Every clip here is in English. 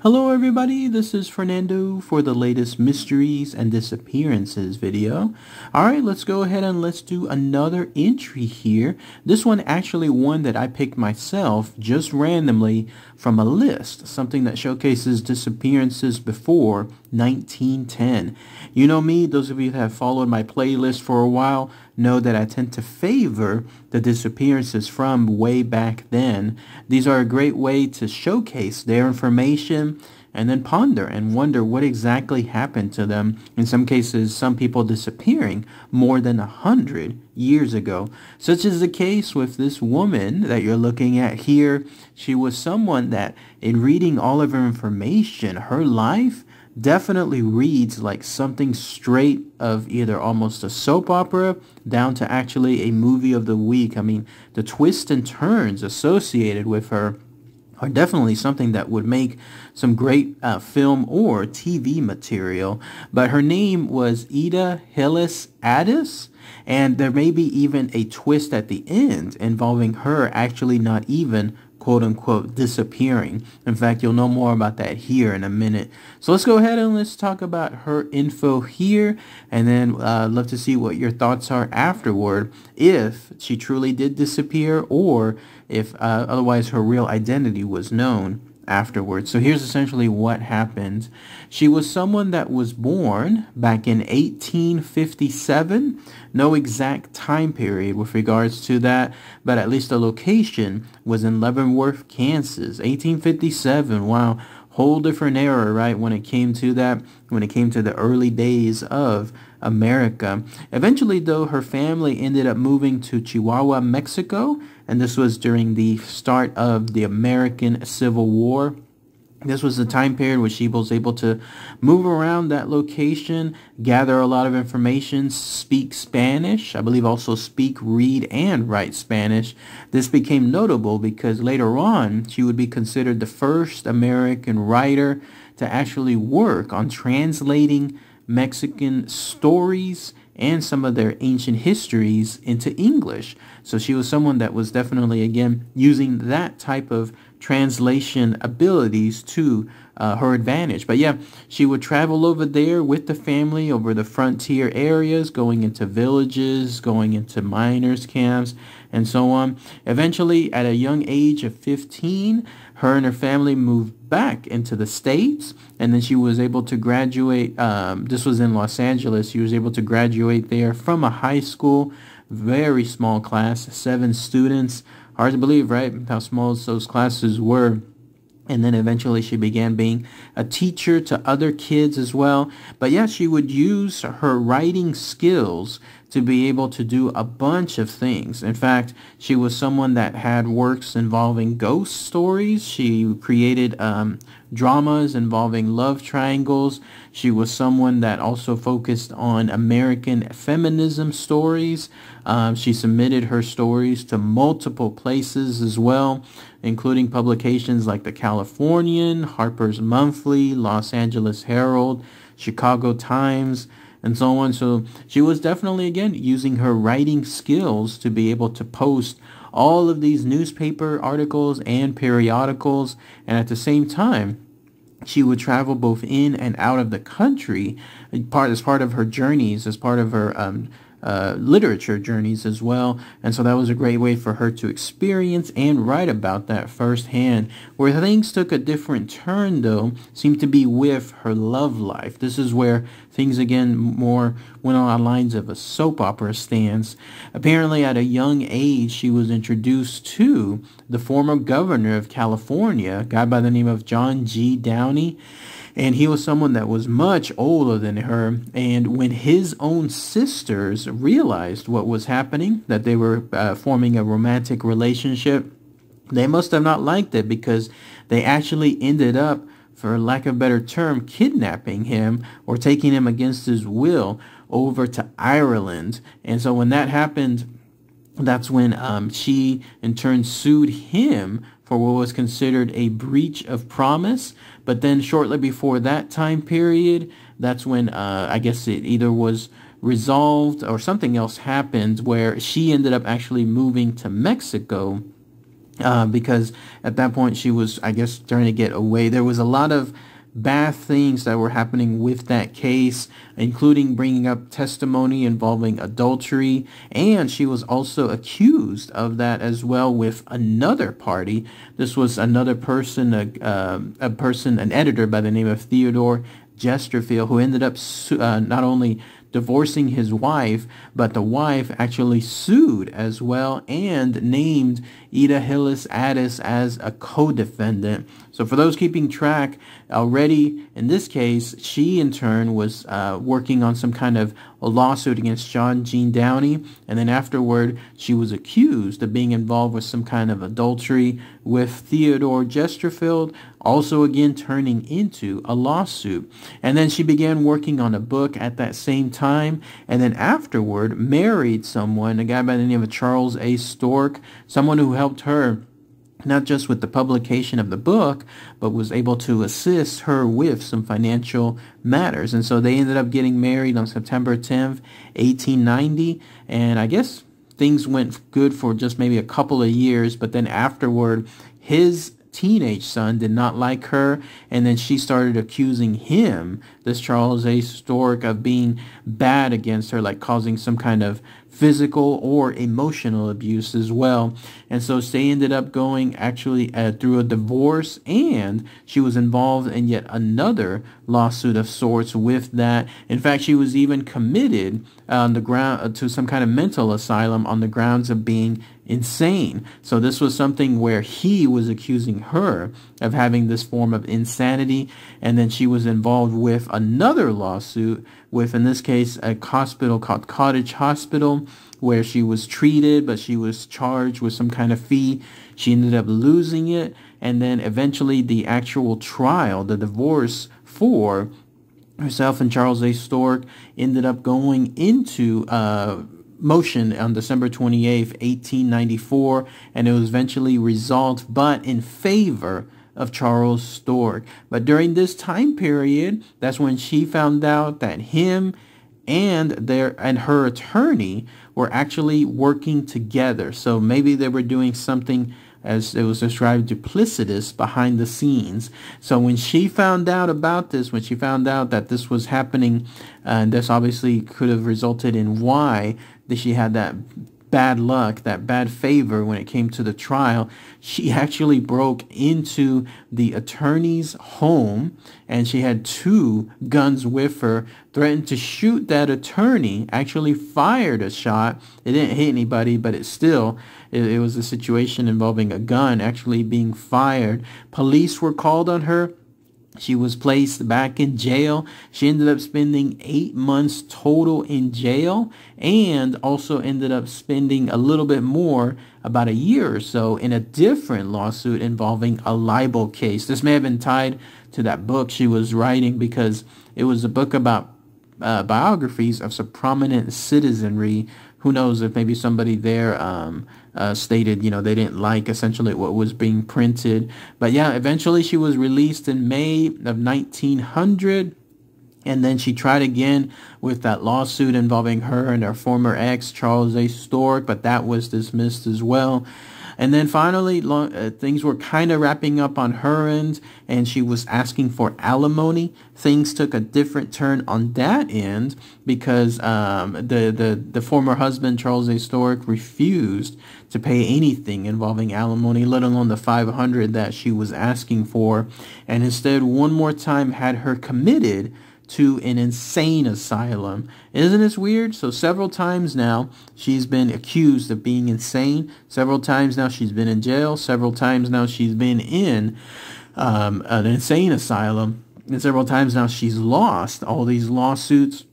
Hello everybody, this is Fernando for the latest mysteries and disappearances video. Alright, let's go ahead and let's do another entry here. This one actually one that I picked myself just randomly from a list, something that showcases disappearances before 1910. You know me, those of you that have followed my playlist for a while know that I tend to favor the disappearances from way back then. These are a great way to showcase their information and then ponder and wonder what exactly happened to them. In some cases, some people disappearing more than a hundred years ago. Such is the case with this woman that you're looking at here. She was someone that in reading all of her information, her life definitely reads like something straight of either almost a soap opera down to actually a movie of the week. I mean, the twists and turns associated with her are definitely something that would make some great uh, film or TV material. But her name was Yda Hillis Addis, and there may be even a twist at the end involving her actually not even quote unquote disappearing. In fact, you'll know more about that here in a minute. So let's go ahead and let's talk about her info here and then uh, love to see what your thoughts are afterward if she truly did disappear or if uh, otherwise her real identity was known afterwards. So here's essentially what happened. She was someone that was born back in 1857. No exact time period with regards to that, but at least the location was in Leavenworth, Kansas. 1857. Wow. Whole different era, right, when it came to that, when it came to the early days of America. Eventually, though, her family ended up moving to Chihuahua, Mexico, and this was during the start of the American Civil War. This was the time period where she was able to move around that location, gather a lot of information, speak Spanish, I believe also speak, read, and write Spanish. This became notable because later on she would be considered the first American writer to actually work on translating Mexican stories and some of their ancient histories into English. So she was someone that was definitely, again, using that type of translation abilities to uh, her advantage. But yeah, she would travel over there with the family over the frontier areas, going into villages, going into miners' camps, and so on. Eventually, at a young age of 15, her and her family moved back into the States, and then she was able to graduate. Um, this was in Los Angeles. She was able to graduate there from a high school, very small class, seven students. Hard to believe, right? How small those classes were. And then eventually she began being a teacher to other kids as well. But yeah, she would use her writing skills to be able to do a bunch of things. In fact, she was someone that had works involving ghost stories. She created um, dramas involving love triangles. She was someone that also focused on American feminism stories. Um, she submitted her stories to multiple places as well, including publications like the Californian, Harper's Monthly, Los Angeles Herald, Chicago Times, and so on. So she was definitely, again, using her writing skills to be able to post all of these newspaper articles and periodicals. And at the same time, she would travel both in and out of the country part as part of her journeys, as part of her um, uh, literature journeys as well. And so that was a great way for her to experience and write about that firsthand. Where things took a different turn, though, seemed to be with her love life. This is where things again more went on lines of a soap opera stance. Apparently, at a young age, she was introduced to the former governor of California, a guy by the name of John G. Downey and he was someone that was much older than her. And when his own sisters realized what was happening, that they were uh, forming a romantic relationship, they must have not liked it because they actually ended up, for lack of a better term, kidnapping him or taking him against his will over to Ireland. And so when that happened, that's when um, she in turn sued him for what was considered a breach of promise. But then shortly before that time period, that's when uh, I guess it either was resolved or something else happened where she ended up actually moving to Mexico uh, because at that point she was, I guess, trying to get away. There was a lot of bad things that were happening with that case, including bringing up testimony involving adultery, and she was also accused of that as well with another party. This was another person, a, uh, a person, an editor by the name of Theodore Chesterfield, who ended up uh, not only divorcing his wife, but the wife actually sued as well and named Yda Hillis Addis as a co-defendant. So for those keeping track, already in this case, she in turn was uh, working on some kind of a lawsuit against John G. Downey, and then afterward, she was accused of being involved with some kind of adultery with Theodore Chesterfield, also again turning into a lawsuit. And then she began working on a book at that same time, and then afterward married someone, a guy by the name of Charles A. Storke, someone who helped her not just with the publication of the book, but was able to assist her with some financial matters. And so they ended up getting married on September 10th, 1890. And I guess things went good for just maybe a couple of years, but then afterward, his teenage son did not like her and then she started accusing him this charles a storke of being bad against her like causing some kind of physical or emotional abuse as well. And so they ended up going actually uh, through a divorce and she was involved in yet another lawsuit of sorts with that. In fact, she was even committed on the ground uh, to some kind of mental asylum on the grounds of being insane. So this was something where he was accusing her of having this form of insanity and then she was involved with another lawsuit with, in this case, a hospital called Cottage Hospital, where she was treated, but she was charged with some kind of fee. She ended up losing it, and then eventually the actual trial, the divorce for herself and Charles A. Storke ended up going into uh, motion on December 28, 1894, and it was eventually resolved, but in favor of Charles Storke. But during this time period, that's when she found out that him and their and her attorney were actually working together. So maybe they were doing something as it was described duplicitous behind the scenes. So when she found out about this, when she found out that this was happening, uh, and this obviously could have resulted in why that she had that bad luck, that bad favor when it came to the trial, she actually broke into the attorney's home and she had two guns with her, threatened to shoot that attorney, actually fired a shot. It didn't hit anybody, but it still, it, it was a situation involving a gun actually being fired. Police were called on her she was placed back in jail. She ended up spending eight months total in jail and also ended up spending a little bit more, about a year or so, in a different lawsuit involving a libel case. This may have been tied to that book she was writing because it was a book about uh, biographies of some prominent citizenry. Who knows if maybe somebody there um, uh, stated, you know, they didn't like essentially what was being printed. But yeah, eventually she was released in May of 1900. And then she tried again with that lawsuit involving her and her former ex, Charles A. Storke, but that was dismissed as well. And then finally, long, uh, things were kind of wrapping up on her end, and she was asking for alimony. Things took a different turn on that end because um, the, the, the former husband, Charles A. Storke, refused to pay anything involving alimony, let alone the 500 that she was asking for, and instead one more time had her committed to an insane asylum. Isn't this weird? So several times now she's been accused of being insane. Several times now she's been in jail. Several times now she's been in um, an insane asylum. And several times now she's lost all these lawsuits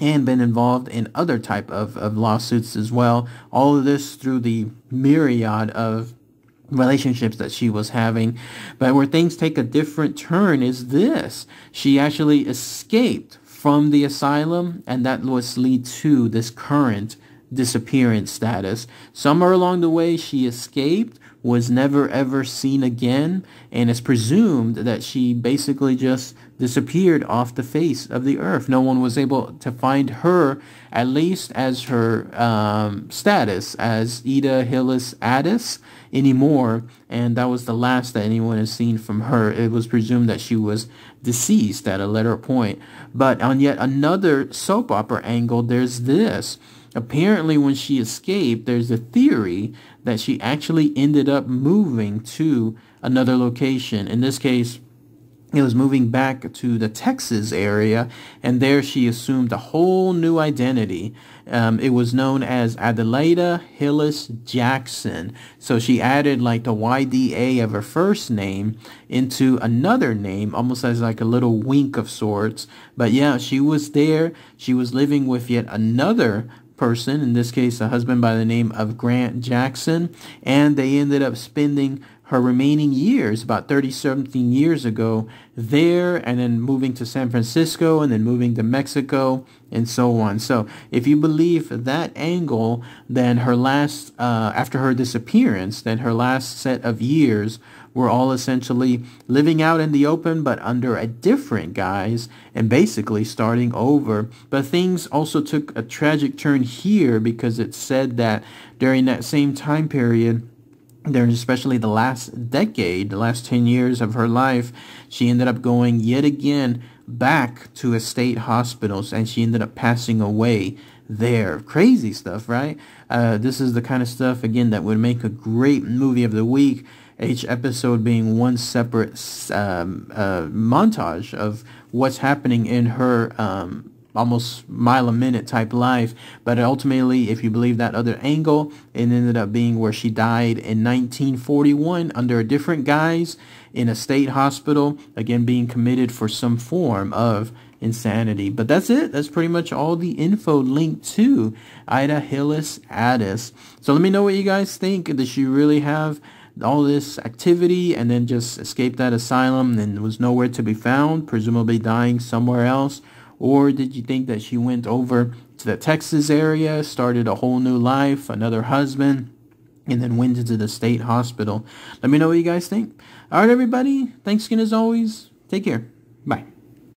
and been involved in other type of, of lawsuits as well. All of this through the myriad of relationships that she was having. But where things take a different turn is this. She actually escaped from the asylum and that was lead to this current disappearance status. Somewhere along the way she escaped, was never ever seen again, and it's presumed that she basically just disappeared off the face of the earth. No one was able to find her, at least as her um, status as Yda Hillis Addis anymore, and that was the last that anyone has seen from her. It was presumed that she was deceased at a later point. But on yet another soap opera angle, there's this. Apparently, when she escaped, there's a theory that she actually ended up moving to another location. In this case, it was moving back to the Texas area, and there she assumed a whole new identity. Um, it was known as Adelaida Hillis Jackson. So she added like the YDA of her first name into another name, almost as like a little wink of sorts. But yeah, she was there. She was living with yet another person, in this case a husband by the name of Grant Jackson, and they ended up spending her remaining years, about 30 something years ago, there and then moving to San Francisco and then moving to Mexico and so on. So if you believe that angle, then her last, uh, after her disappearance, then her last set of years were all essentially living out in the open but under a different guise and basically starting over. But things also took a tragic turn here because it said that during that same time period, there, especially the last decade, the last 10 years of her life, she ended up going yet again back to a state hospitals and she ended up passing away there. Crazy stuff, right? Uh, this is the kind of stuff, again, that would make a great movie of the week. Each episode being one separate um, uh, montage of what's happening in her um, almost mile a minute type life. But ultimately, if you believe that other angle, it ended up being where she died in 1941 under a different guise in a state hospital, again being committed for some form of insanity. But that's it. That's pretty much all the info linked to Yda Hillis Addis. So let me know what you guys think. Does she really have all this activity and then just escaped that asylum and was nowhere to be found, presumably dying somewhere else? Or did you think that she went over to the Texas area, started a whole new life, another husband, and then went into the state hospital? Let me know what you guys think. All right, everybody. Thanks again as always. Take care. Bye.